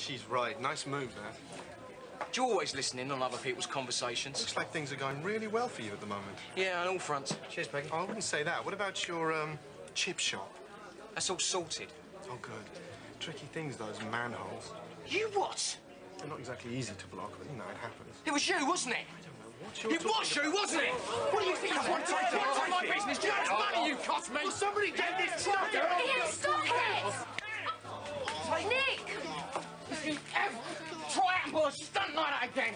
She's right. Nice move, man. Do you always listen in on other people's conversations? Looks like things are going really well for you at the moment. Yeah, on all fronts. Cheers, Peggy. Oh, I wouldn't say that. What about your um, chip shop? That's all sorted. Oh, good. Tricky things, those manholes. You what? They're not exactly easy to block, but you know, it happens. It was you, wasn't it? What's your It was you, wasn't it? What do you think? You want to take it? my business? Do you know how much money you cost me? Somebody get this trucker! Try and pull